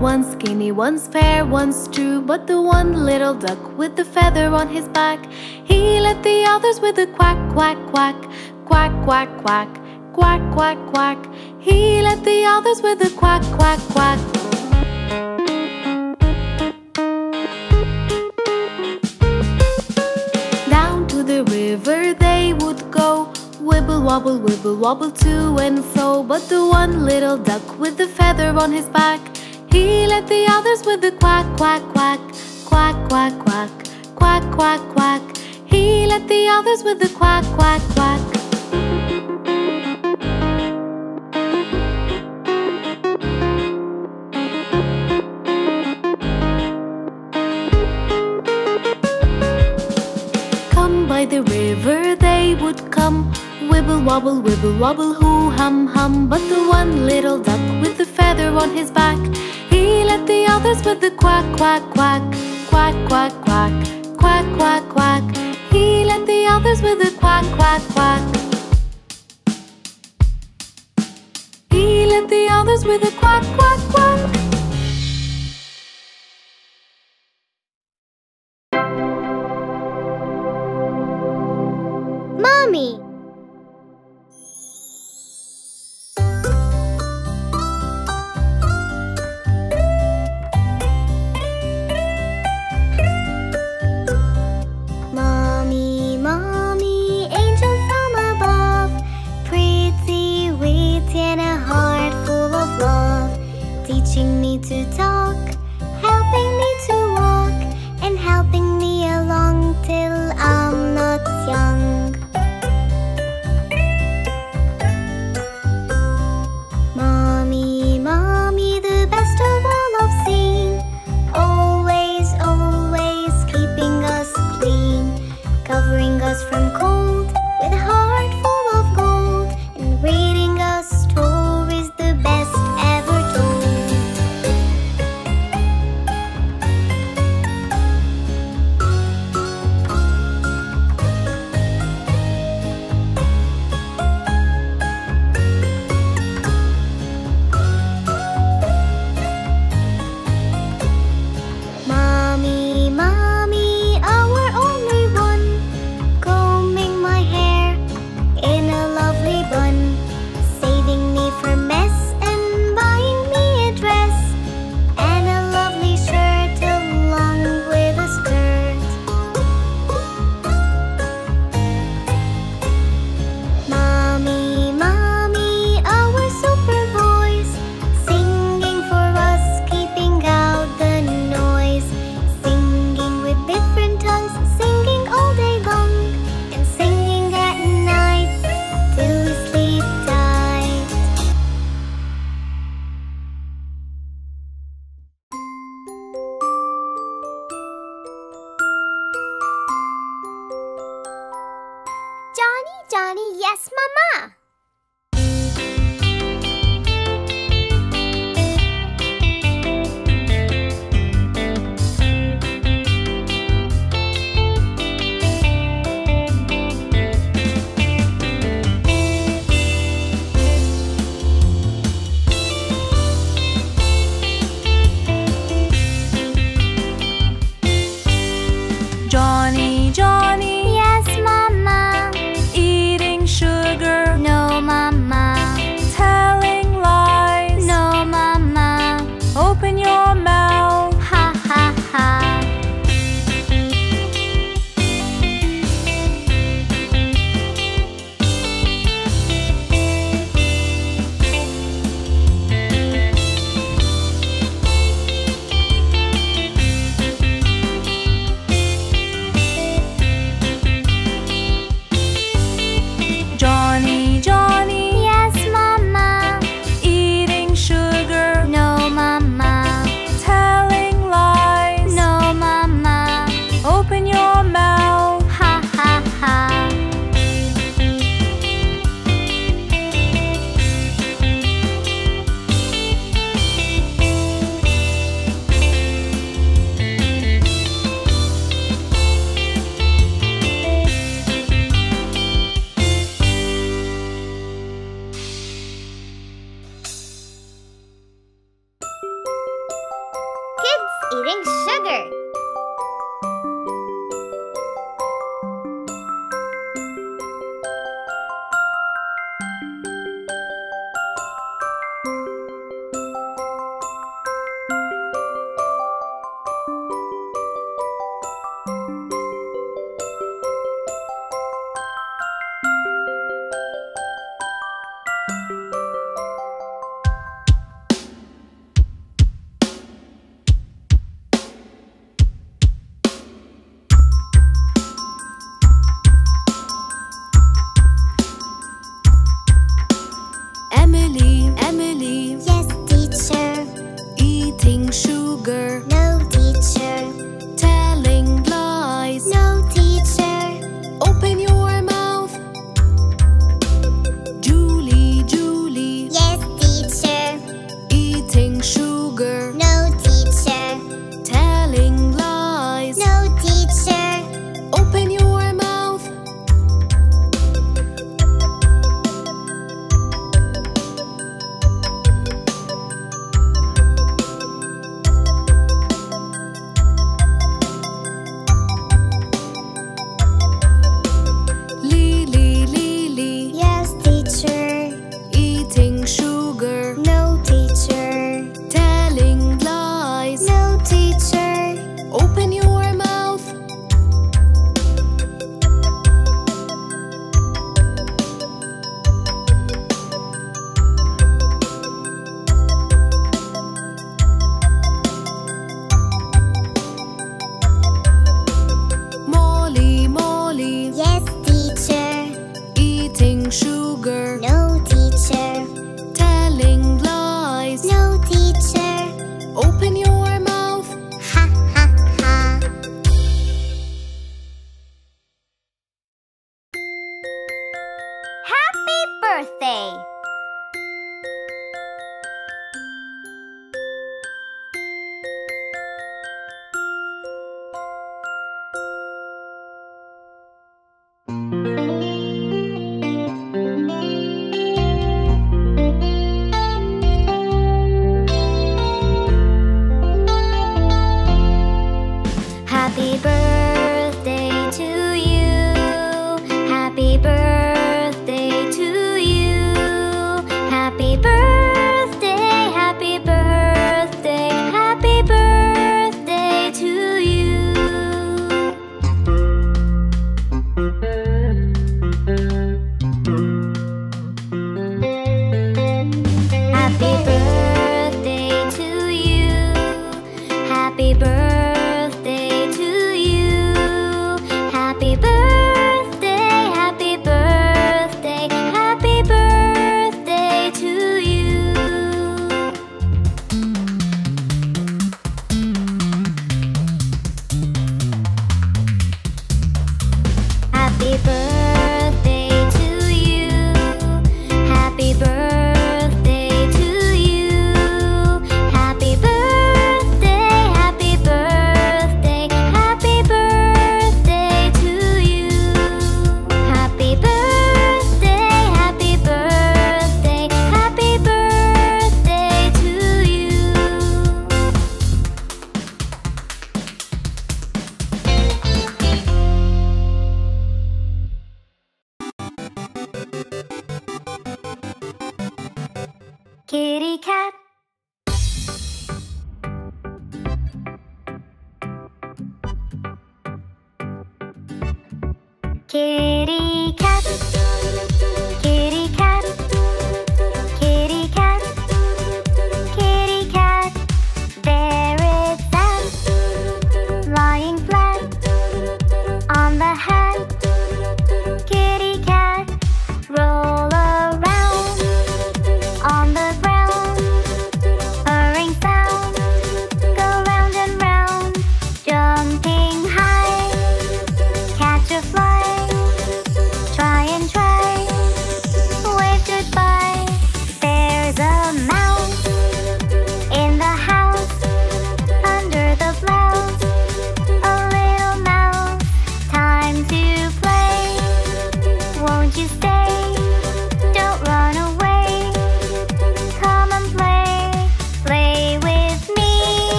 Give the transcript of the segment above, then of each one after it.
One skinny, one's fair, one's true But the one little duck with the feather on his back. He let the others with a quack, quack, quack Quack, quack, quack Quack, quack, quack. He let the others with a quack, quack, quack. Down to the river they would go. Wibble wobble wibble wobble to and fro. But the one little duck with the feather on his back he led the others with a quack, quack, quack, quack, quack, quack, quack, quack, quack. He led the others with a quack, quack, quack. Come by the river they would come Wibble wobble, wibble wobble, hoo hum hum But the one little duck with the feather on his back He led the others with the quack quack quack Quack quack quack, quack quack quack He led the others with the quack quack quack He led the others with a quack quack quack! Mommy, 直到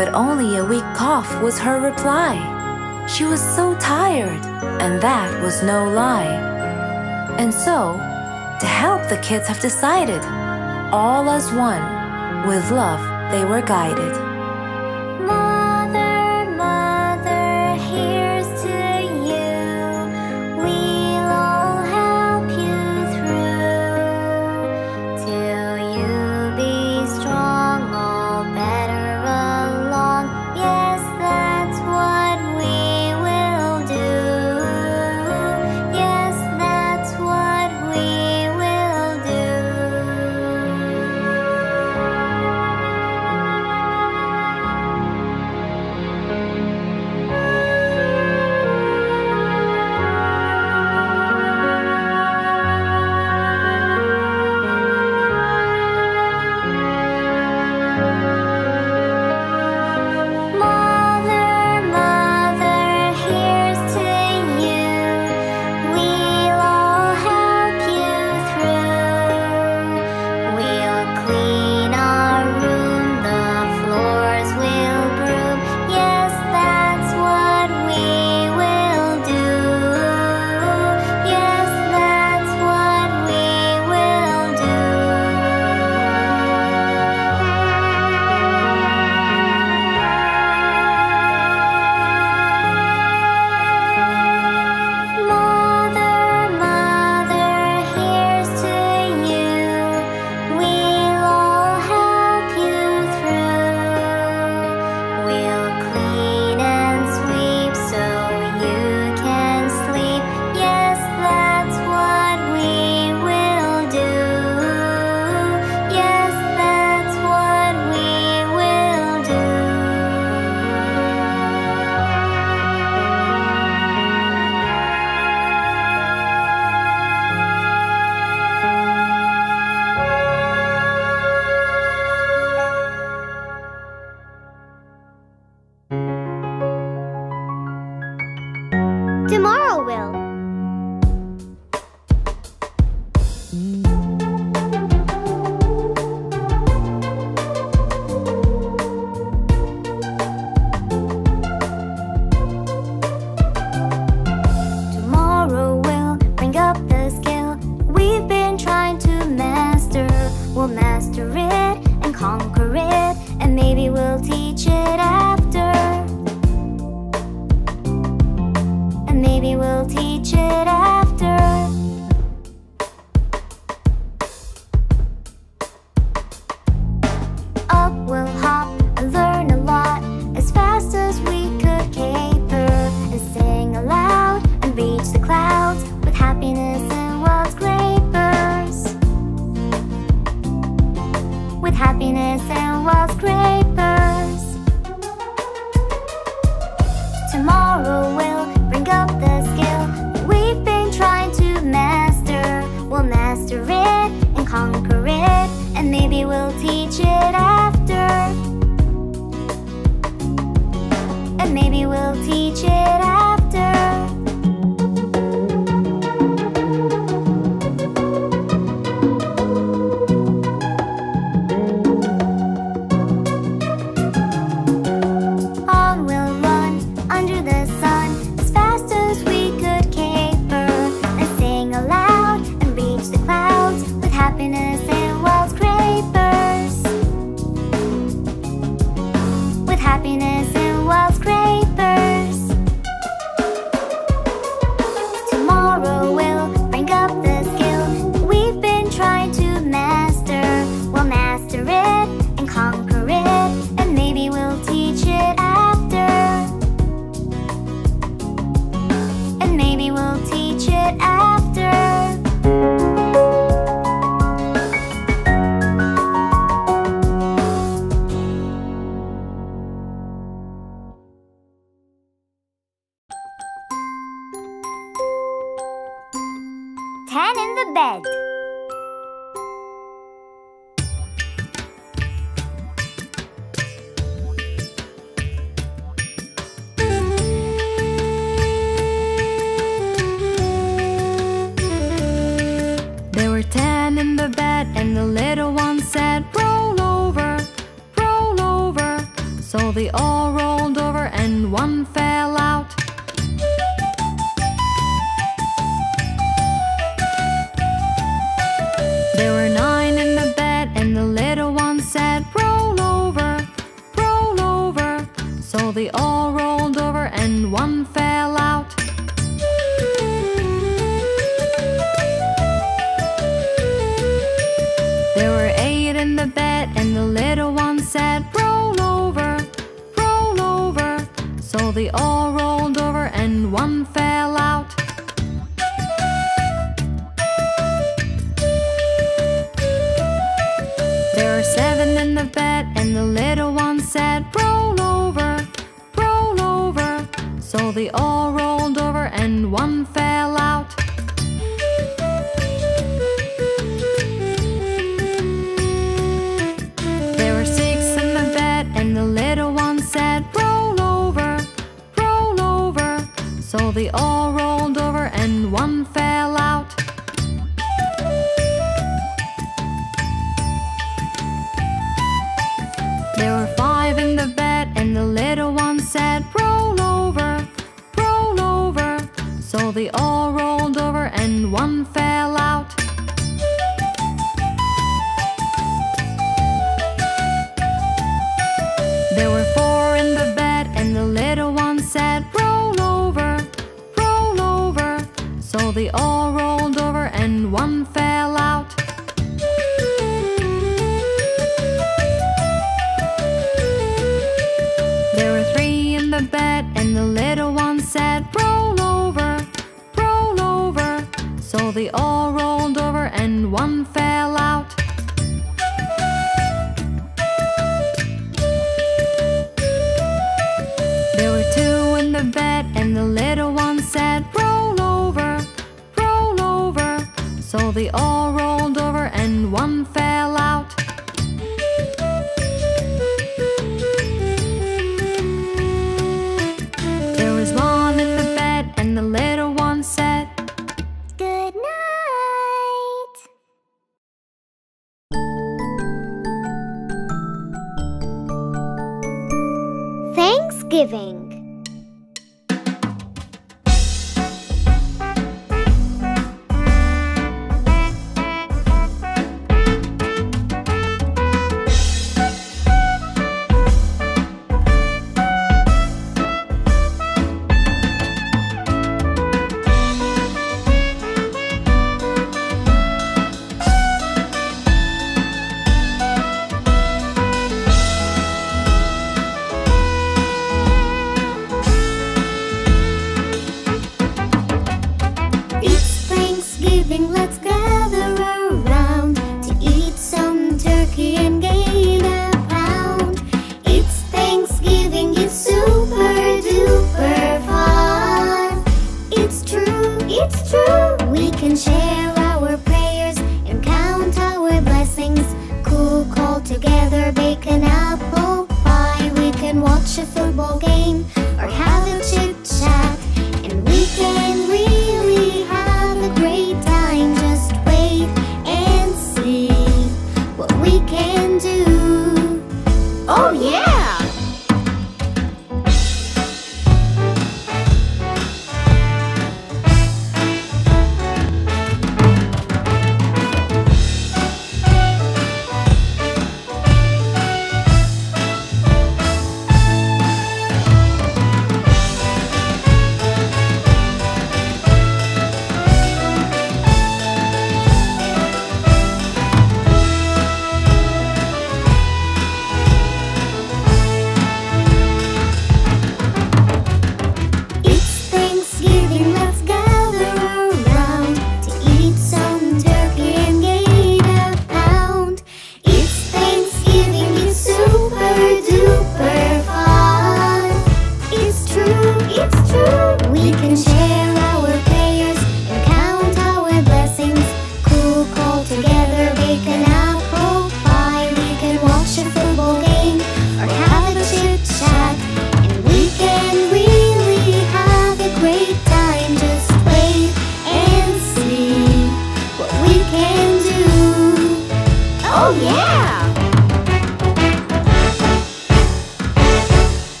but only a weak cough was her reply. She was so tired, and that was no lie. And so, to help the kids have decided, all as one, with love they were guided.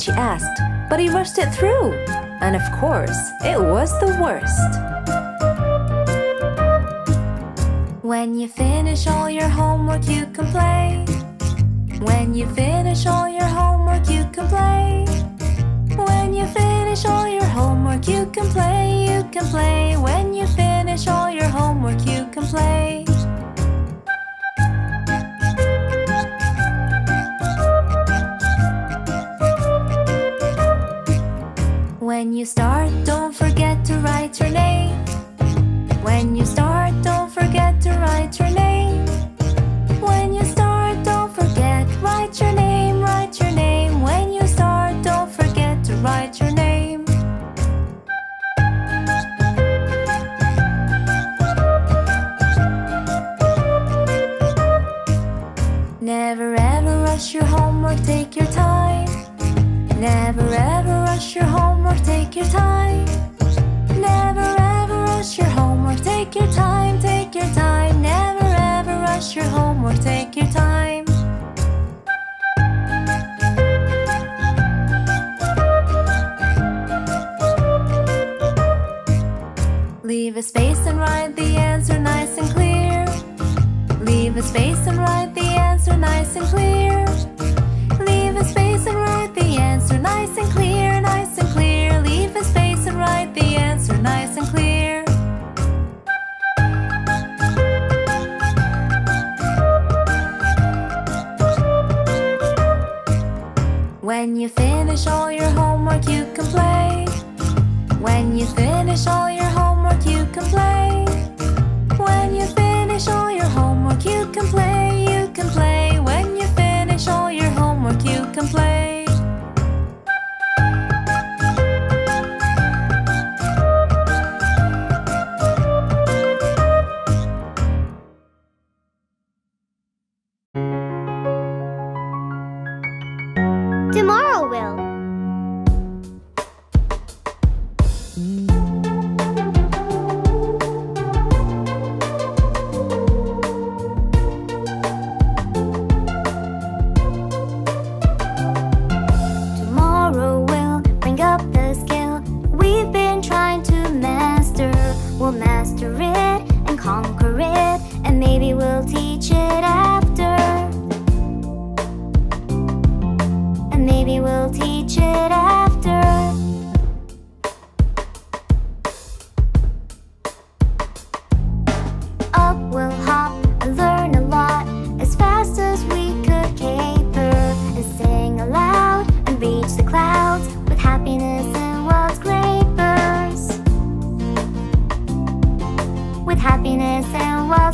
she asked, but he rushed it through. And of course, it was the worst. When you finish all your homework, you can play. When you finish all your homework, you can play. When you finish all your homework, you can play, you can play. When you finish all your homework, you can play.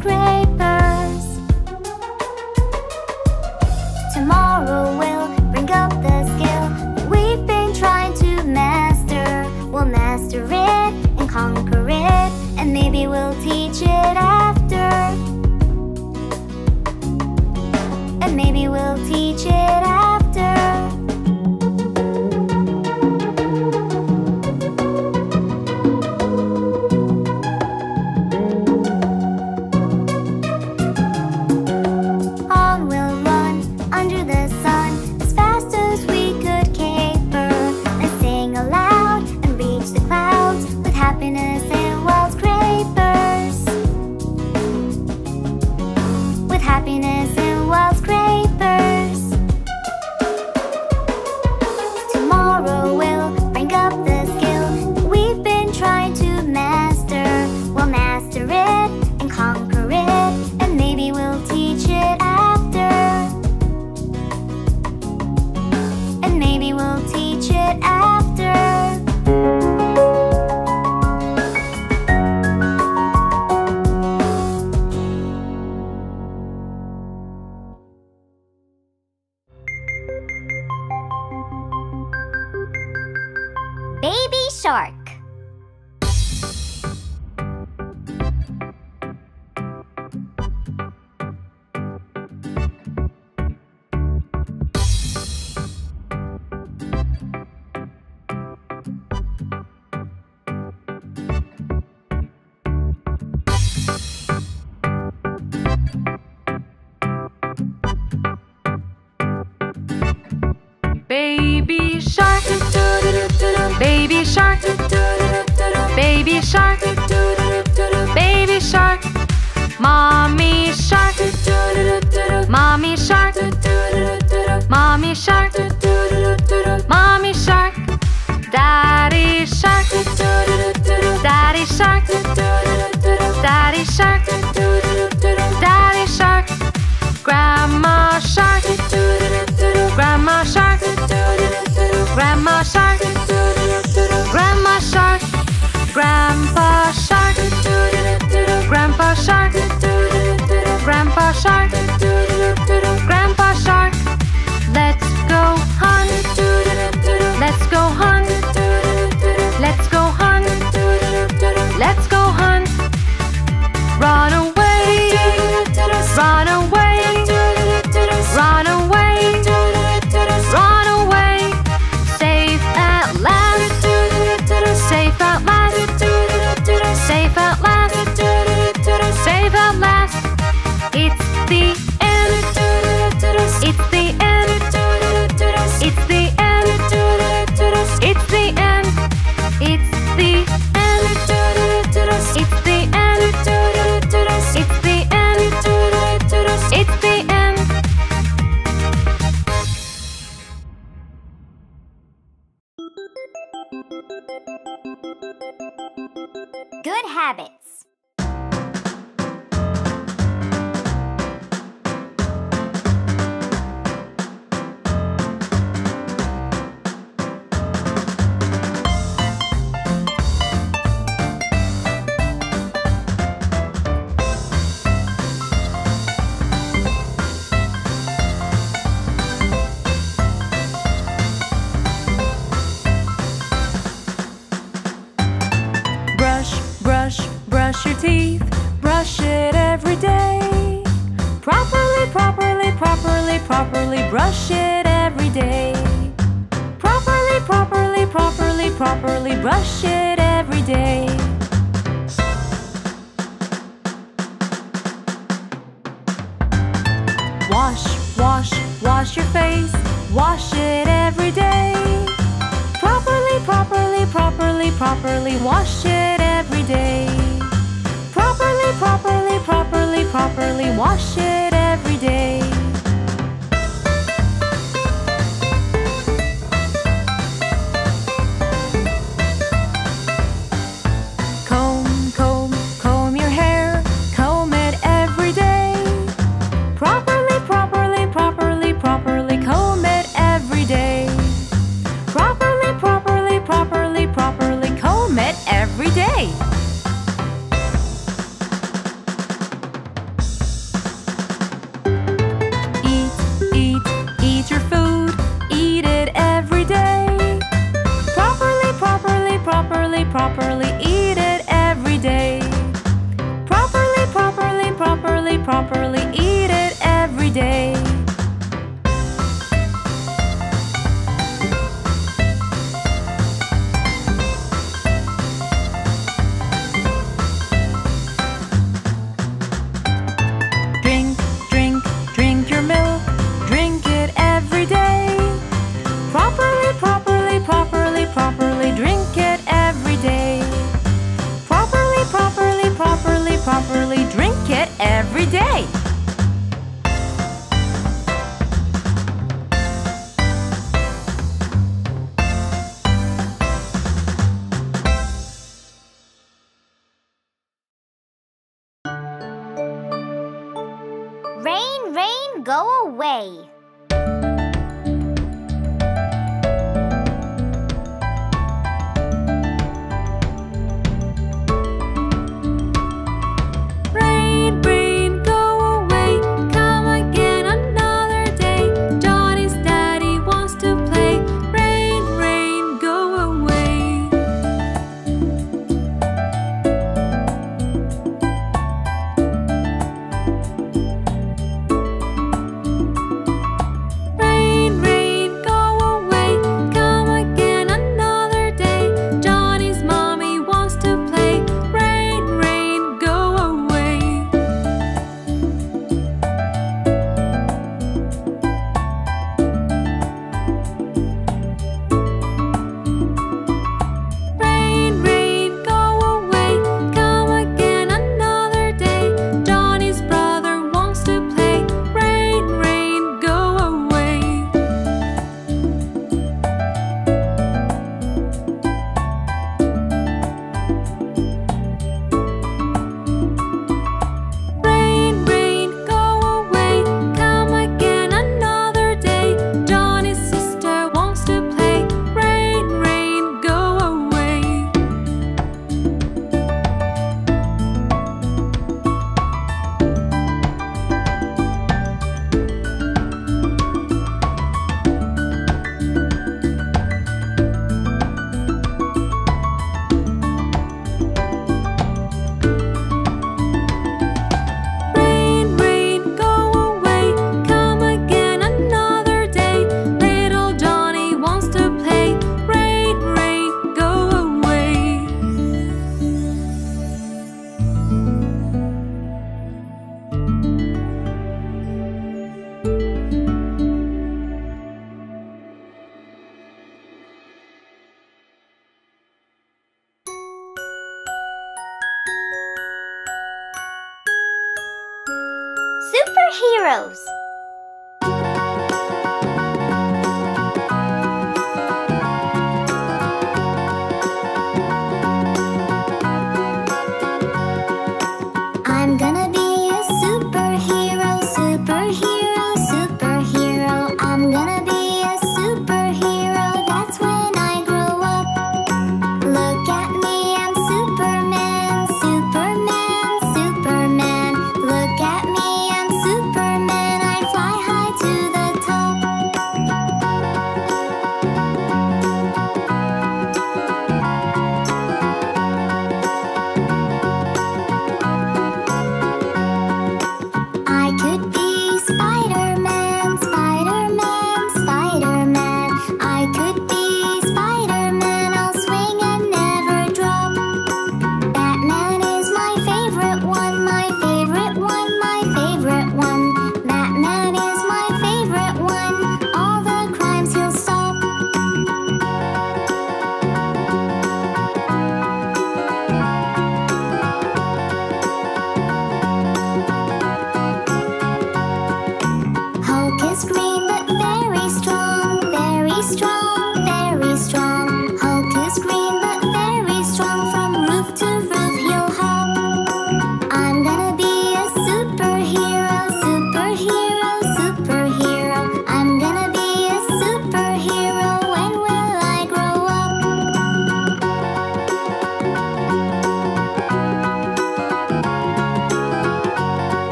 skyscrapers Tomorrow will bring up the skill that we've been trying to master. We'll master it and conquer it And maybe we'll teach it after. And maybe we'll teach it after Mommy shark, mommy shark, daddy shark, daddy shark, daddy shark, daddy shark, grandma shark, grandma shark, grandma shark, grandma shark, grandpa shark, grandpa shark, grandpa shark.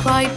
Cried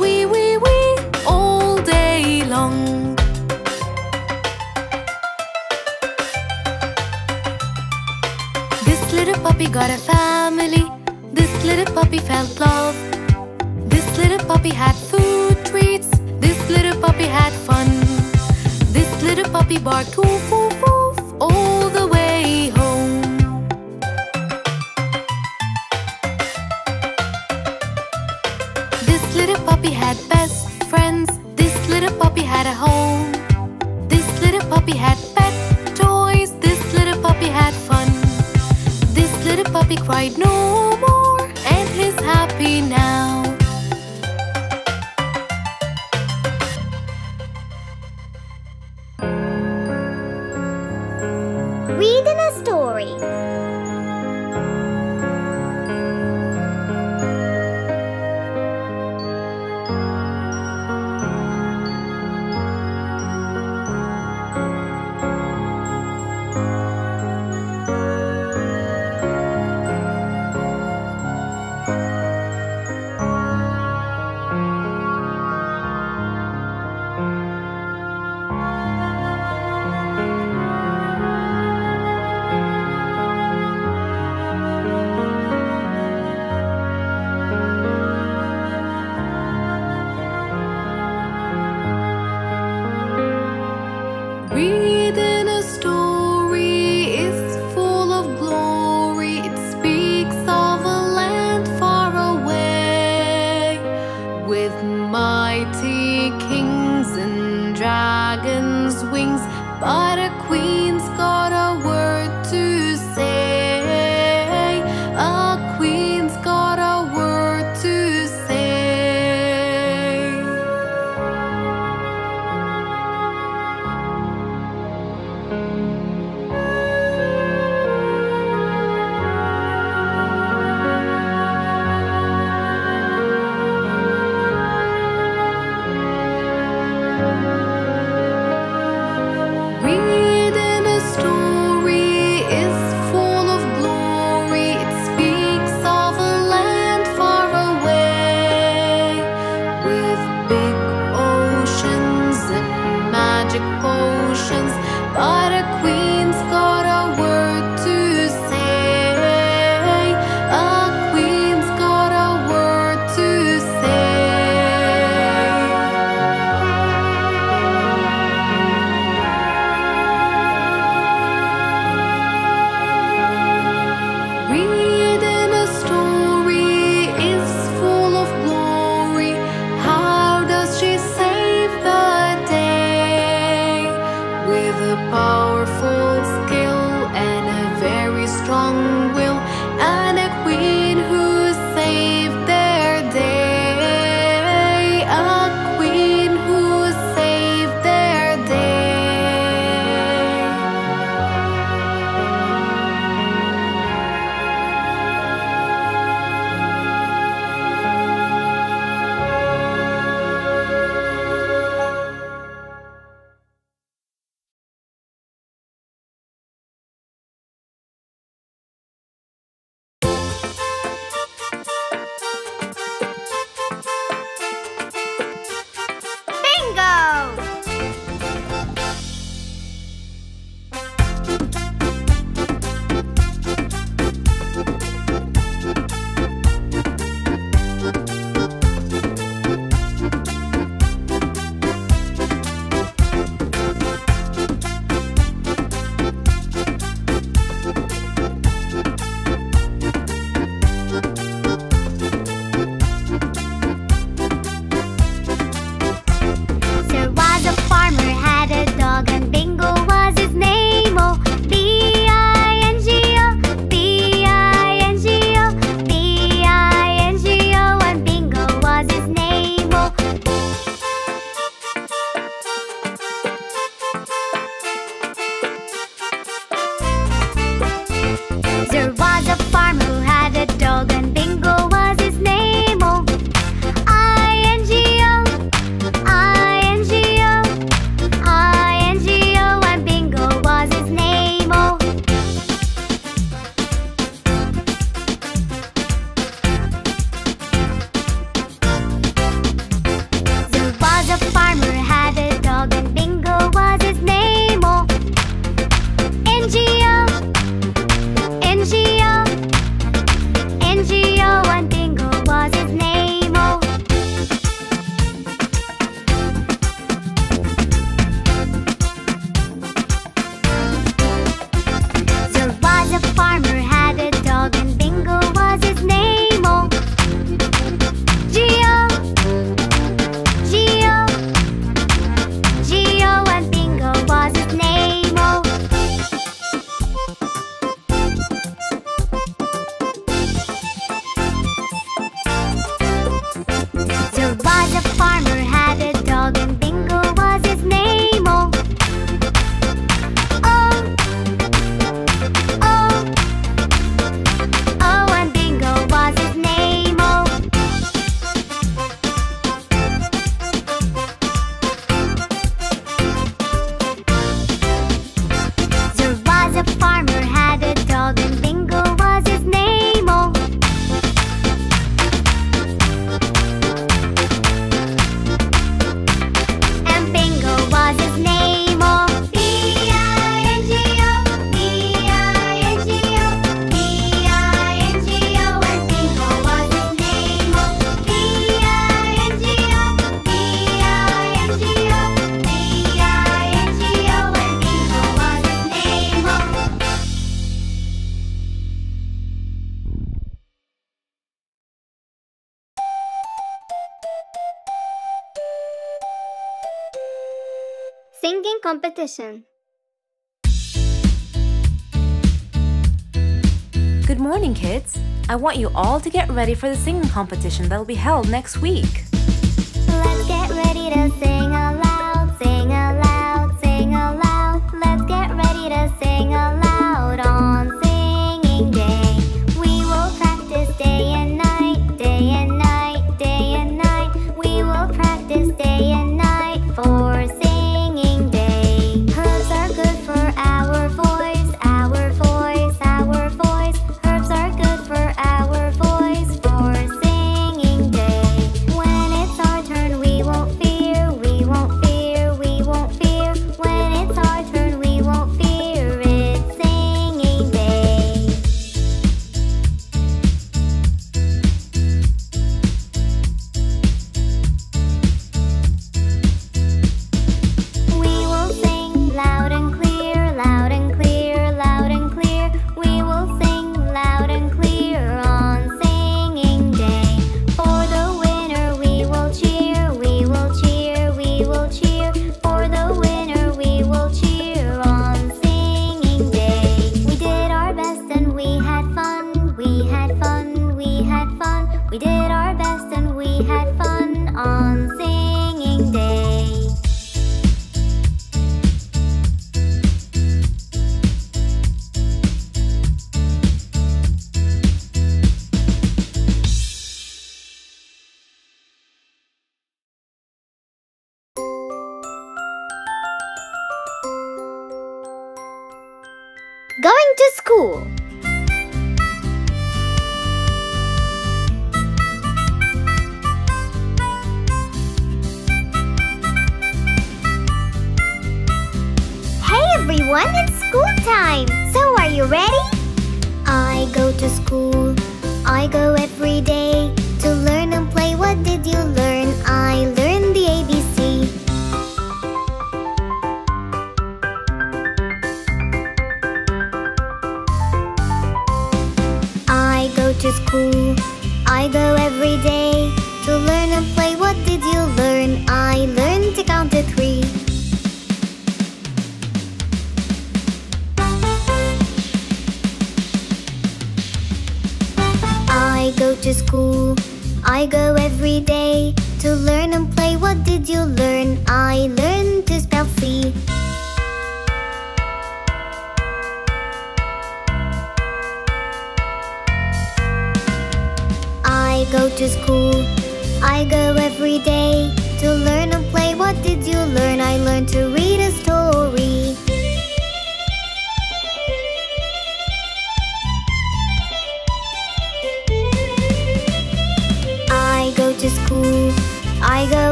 edition. Good morning, kids. I want you all to get ready for the singing competition that'll be held next week.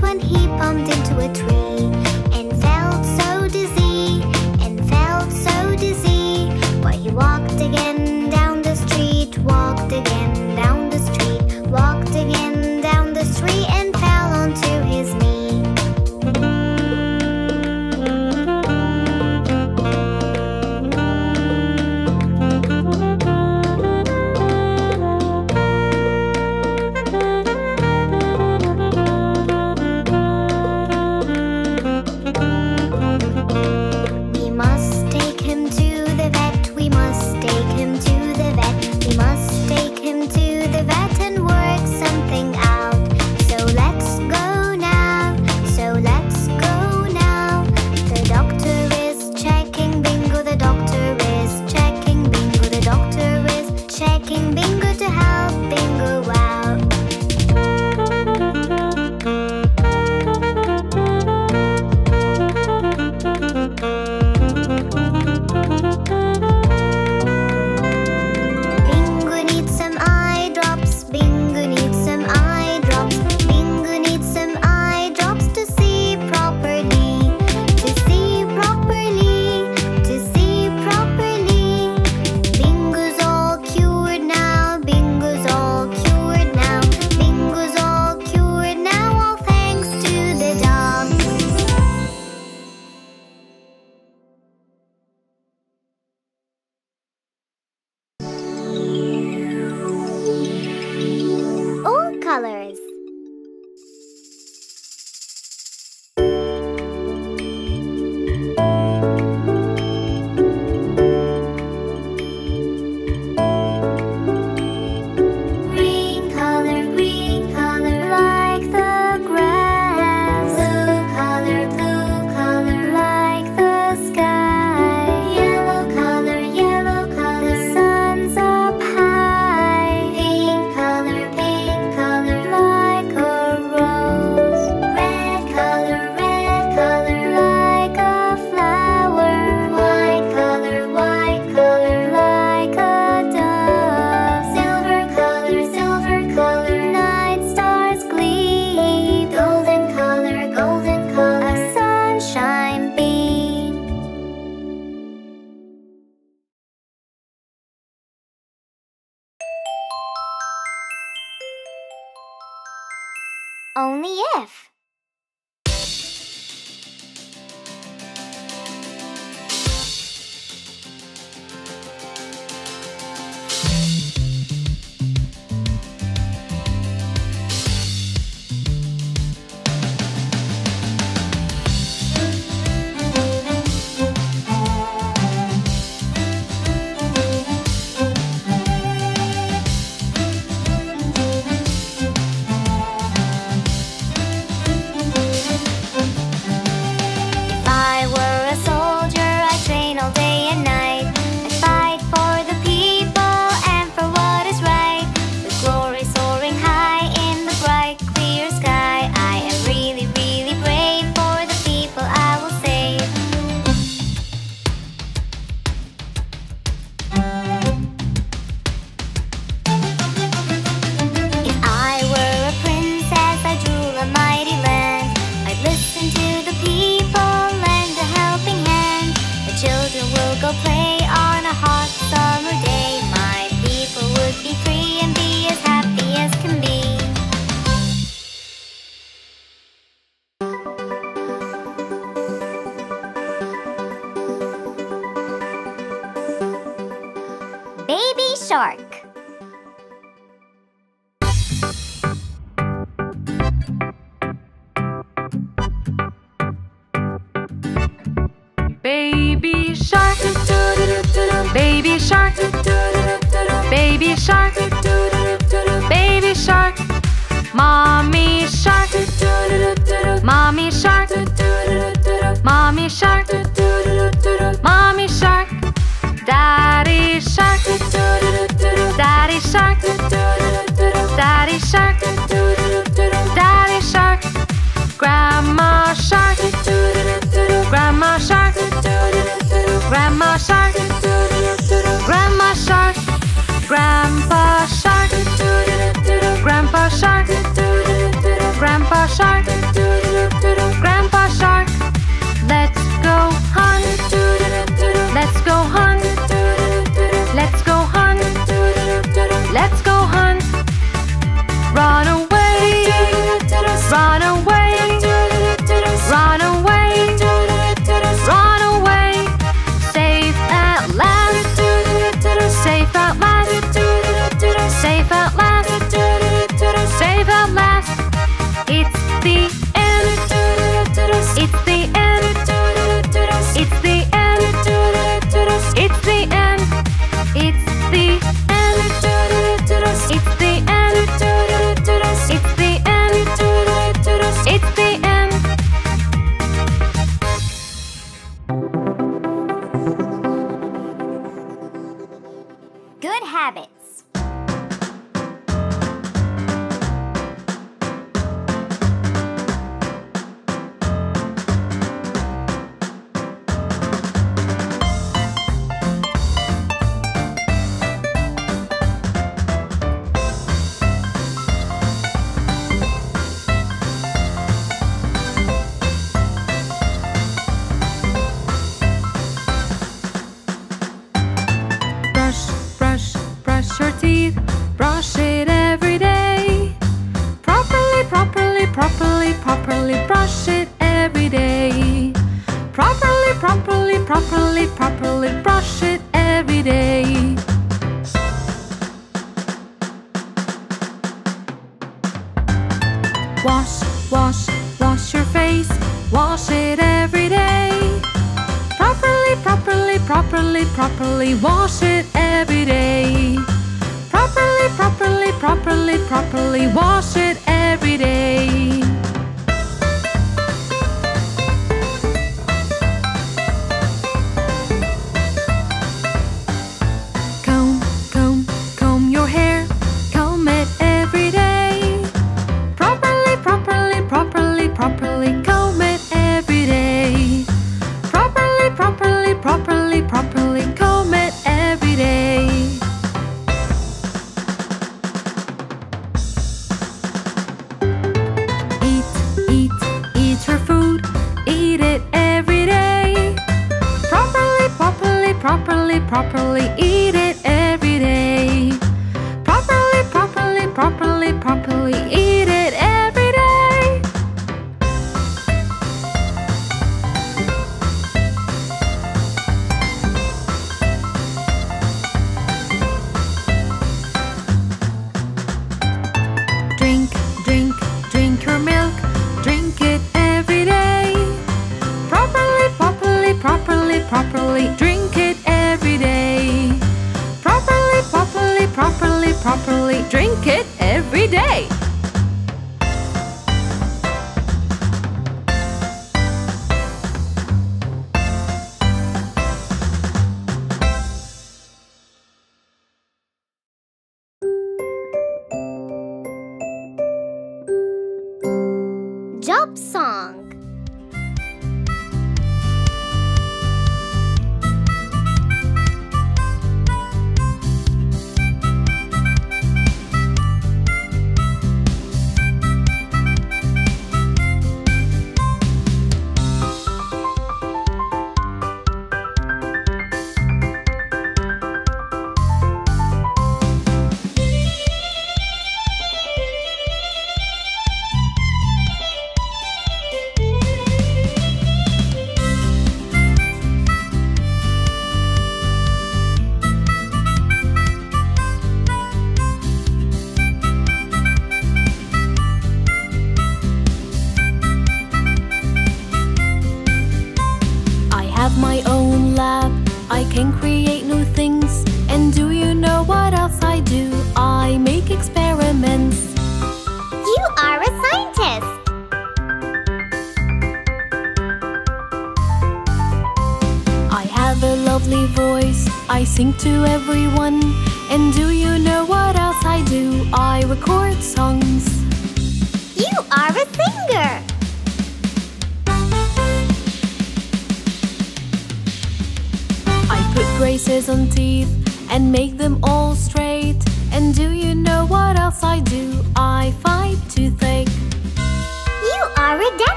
When he bumped into a tree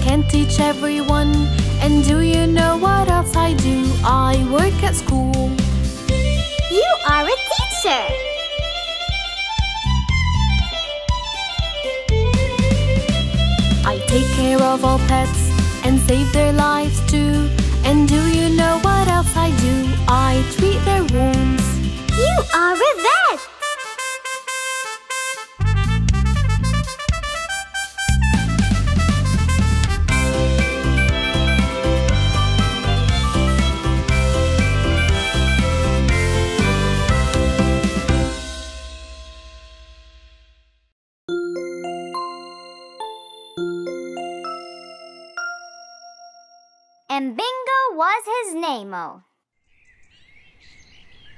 can't teach everyone. And do you know what else I do? I work at school. You are a teacher! I take care of all pets and save their lives too. And do you know what else I do? I treat their wounds. You are a vet! was his name-o.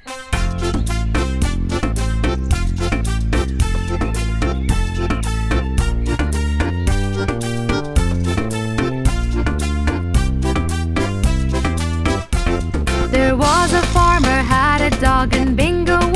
Oh. There was a farmer had a dog and bingo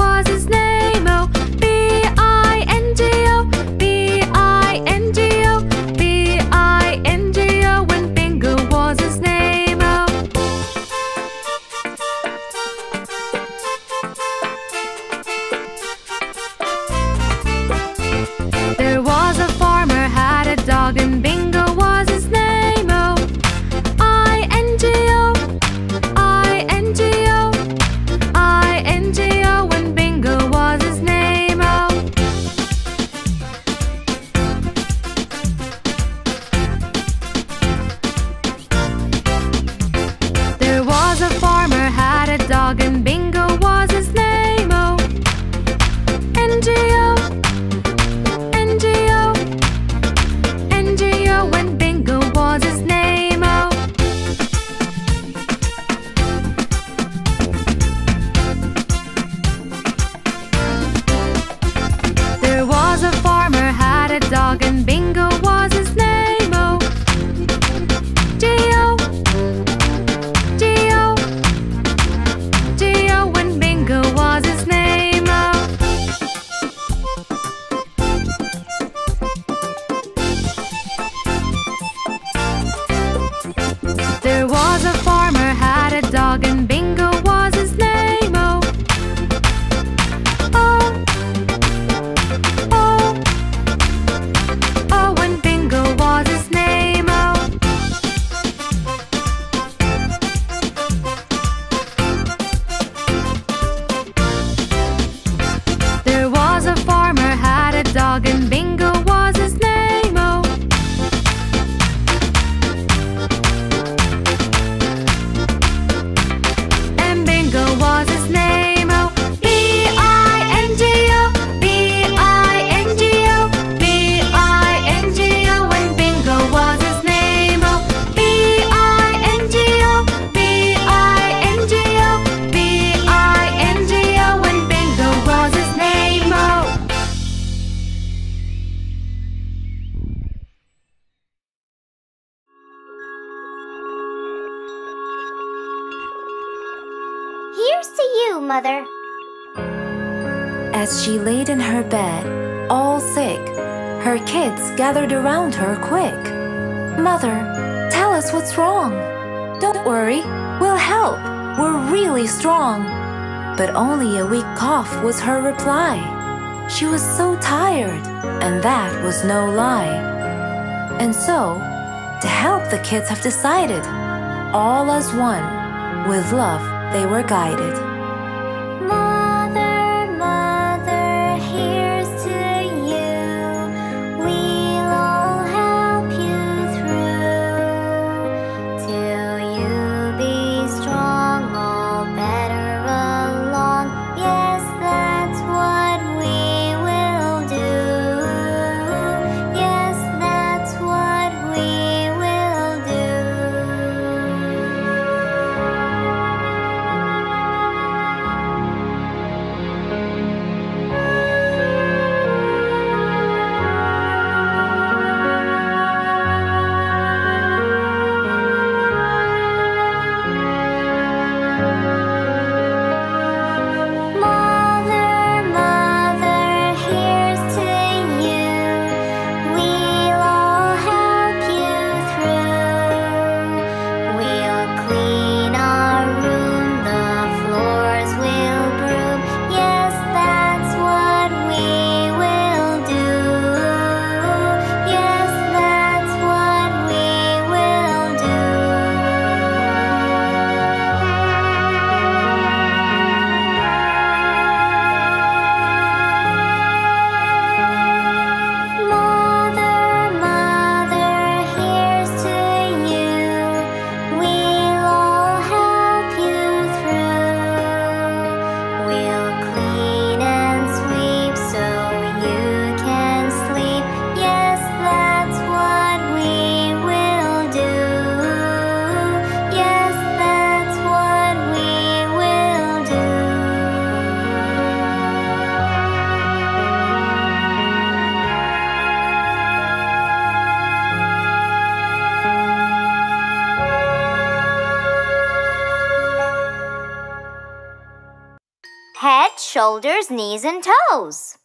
her reply. She was so tired, and that was no lie. And so, to help the kids have decided, all as one, with love they were guided. Knees, and toes.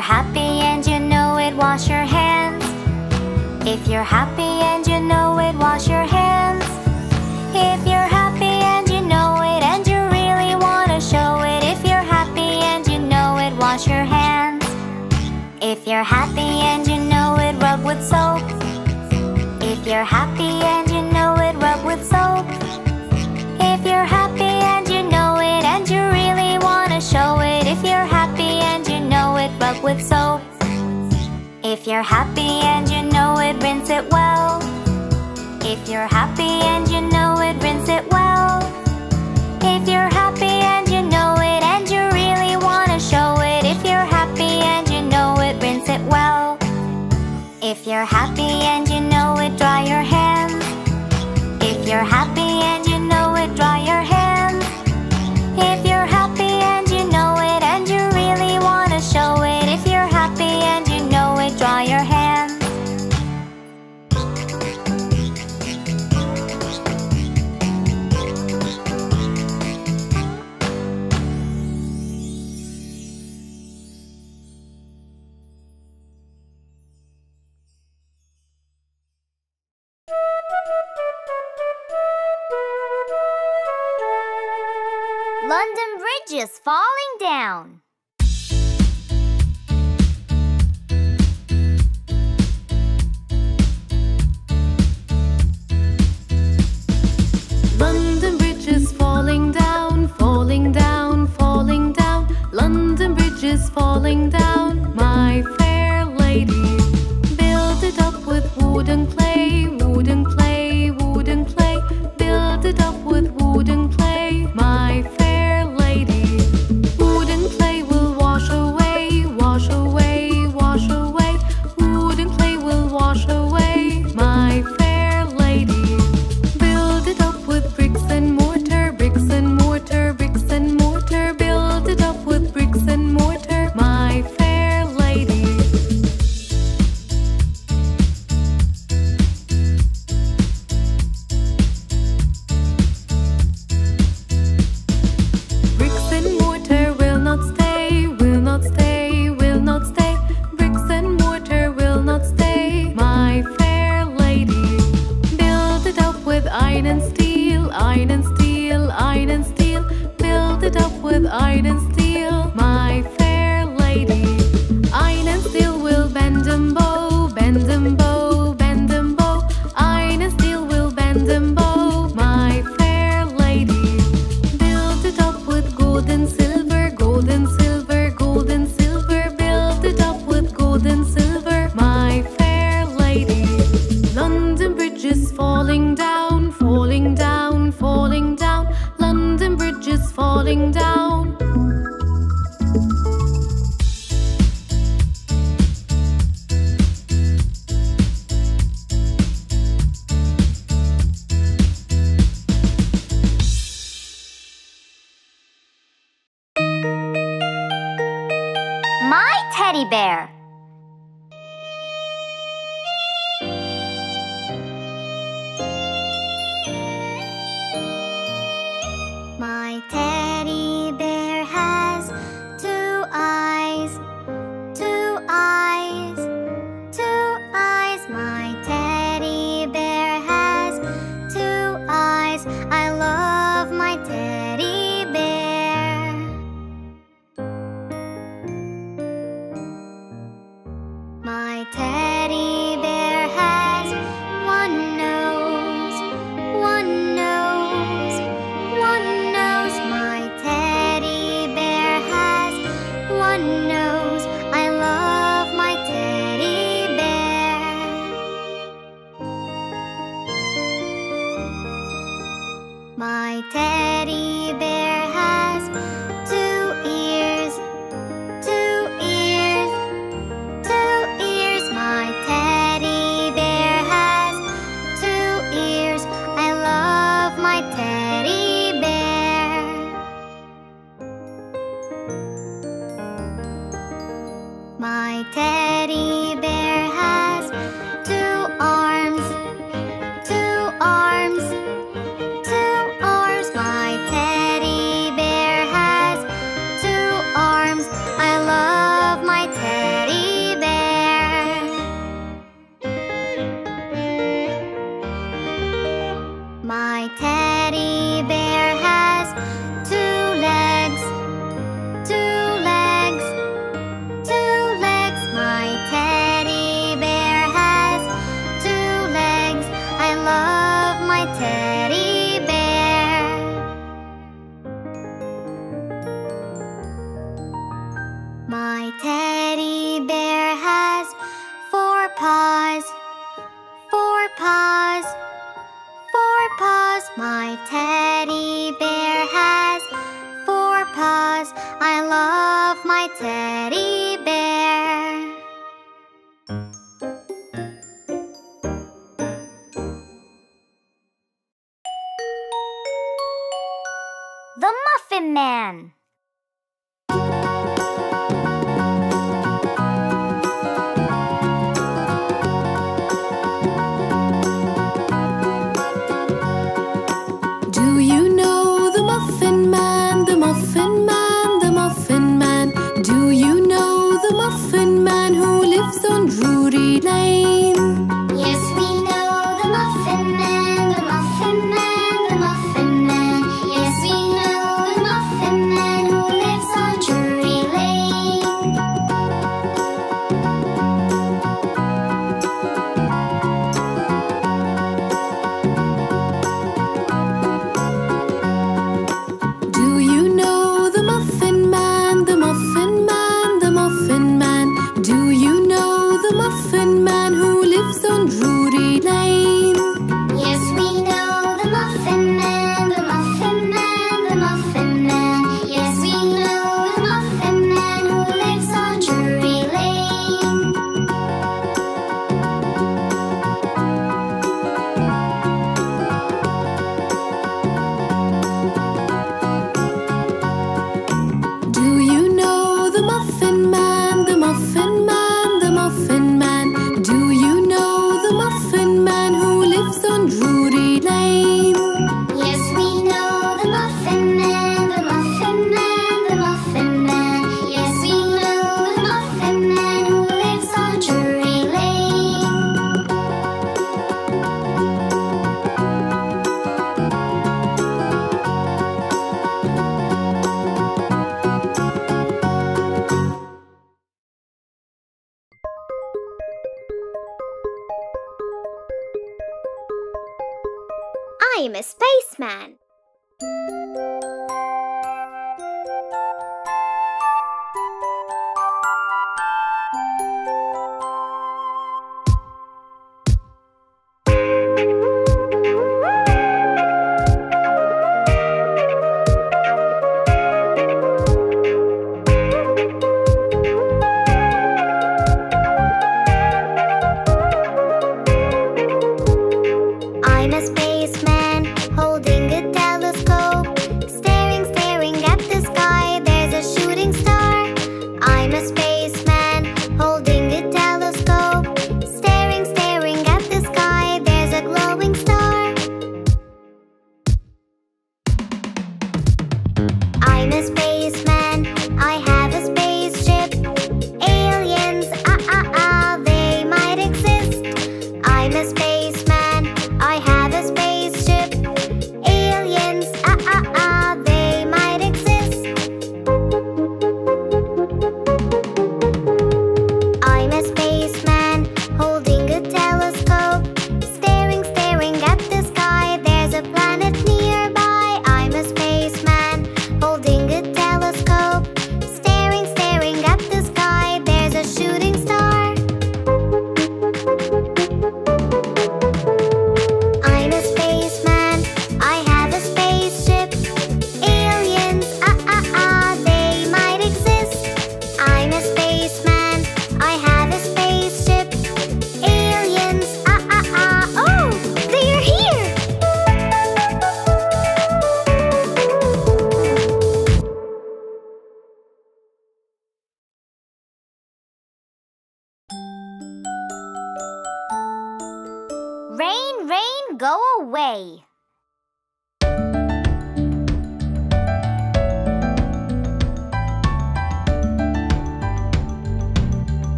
Happy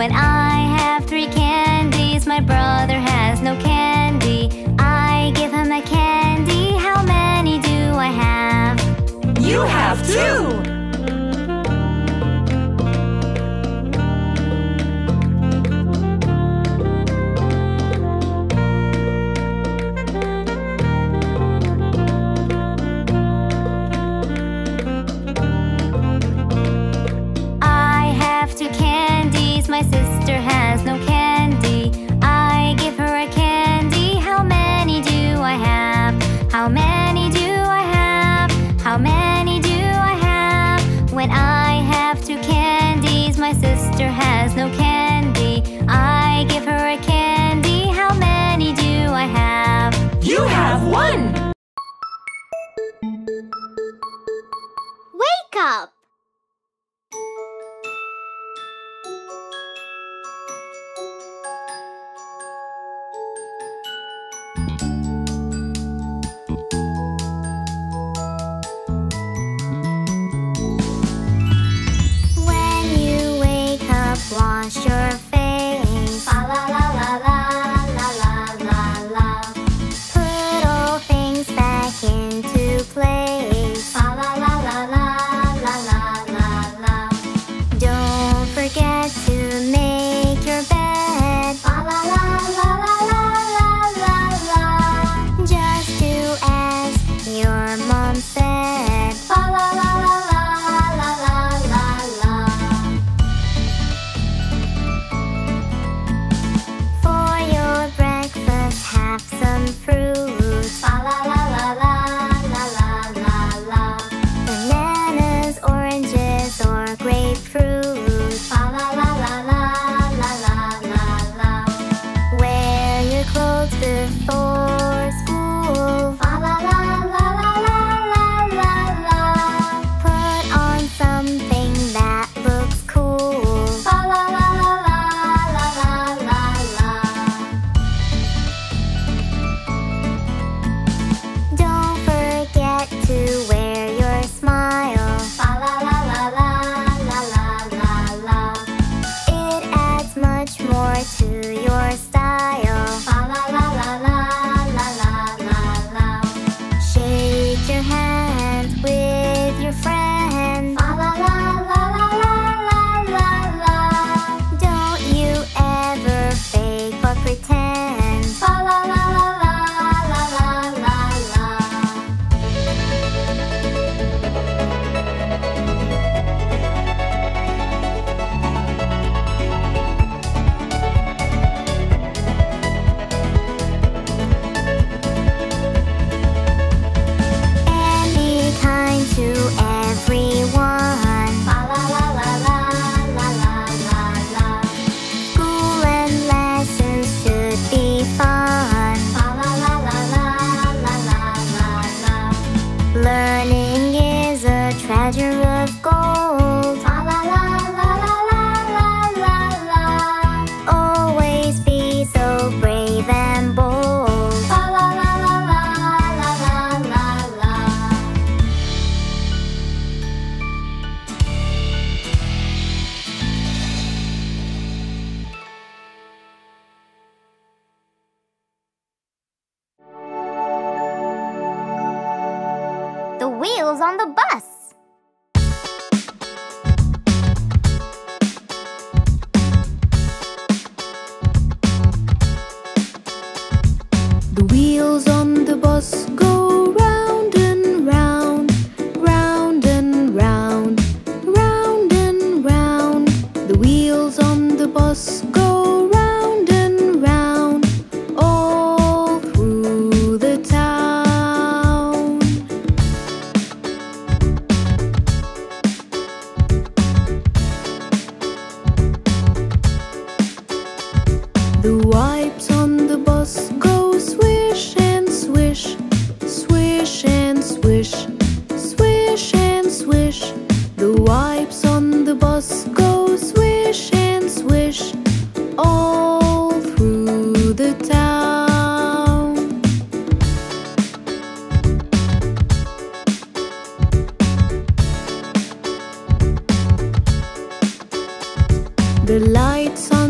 When I have three candies, my brother has no candy. I give him a candy, how many do I have? You have two! sister has sure The lights on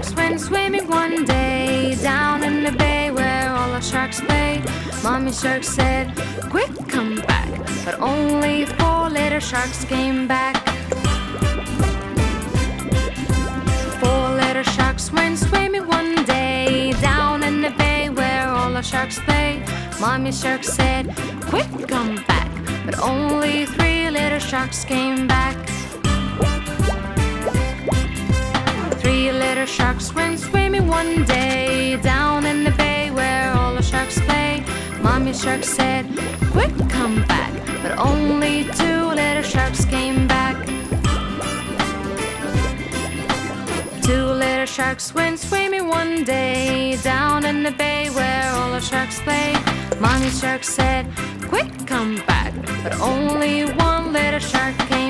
sharks went swimming one day down in the bay where all the sharks play. Mommy shark said, Quick, come back. But only four little sharks came back. Four little sharks went swimming one day down in the bay where all the sharks play. Mommy shark said, Quick, come back. But only three little sharks came back. Little sharks went swimming one day down in the bay where all the sharks play. Mommy shark said, Quick, come back. But only two little sharks came back. Two little sharks went swimming one day down in the bay where all the sharks play. Mommy shark said, Quick, come back. But only one little shark came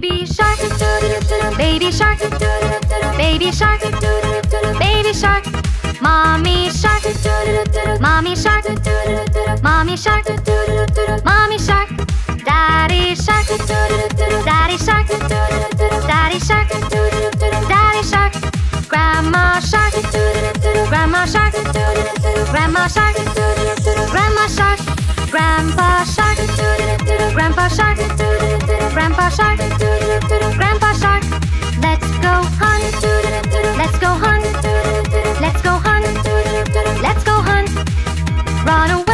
Baby shark, baby shark, baby shark, baby shark, mommy shark, mommy shark, mommy shark, mommy shark, daddy shark, daddy shark, daddy shark, daddy shark, grandma shark, grandma shark, grandma shark, grandma shark, grandpa shark, grandpa shark, grandpa shark, grandpa shark. Let's go hunt, let's go hunt, let's go hunt, let's go hunt. Run away,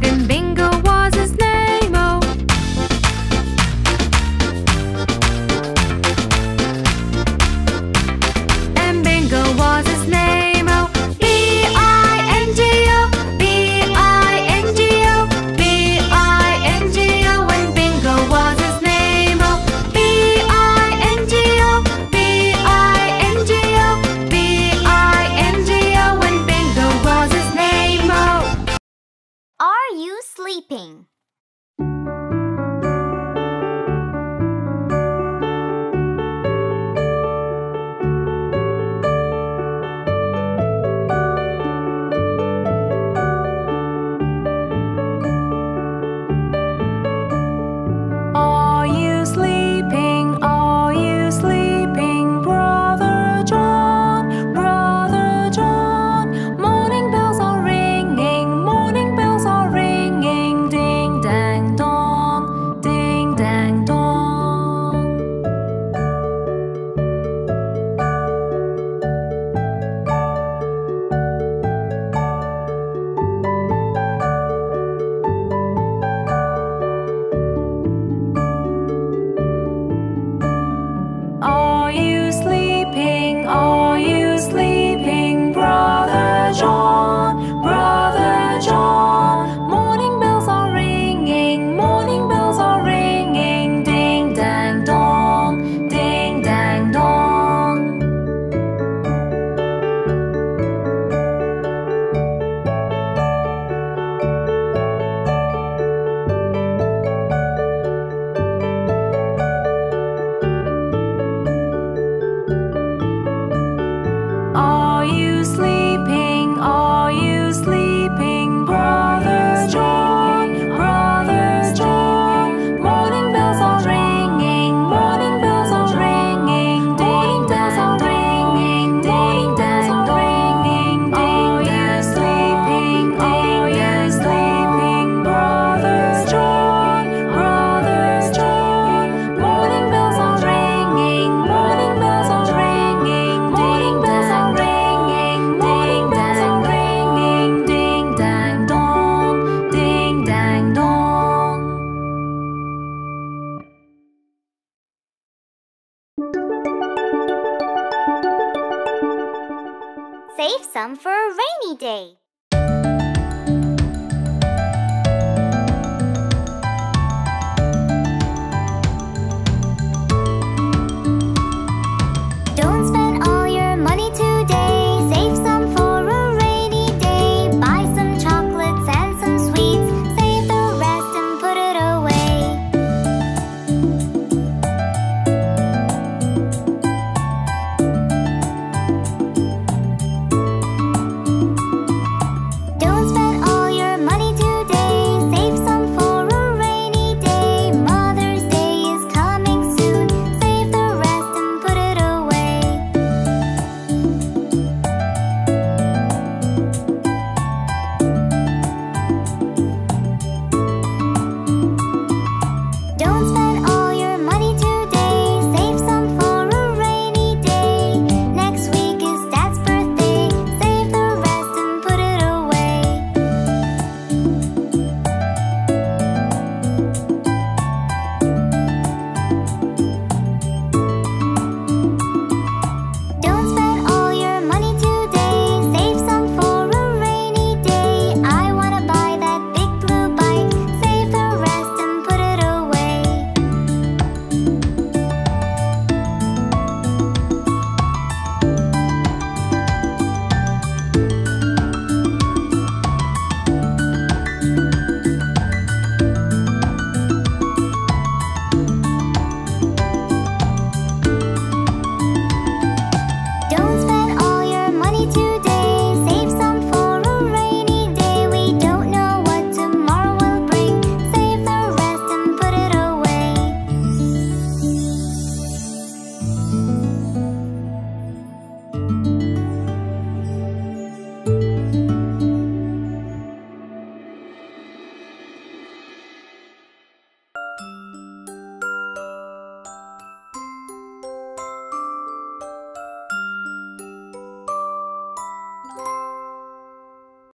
and Bing.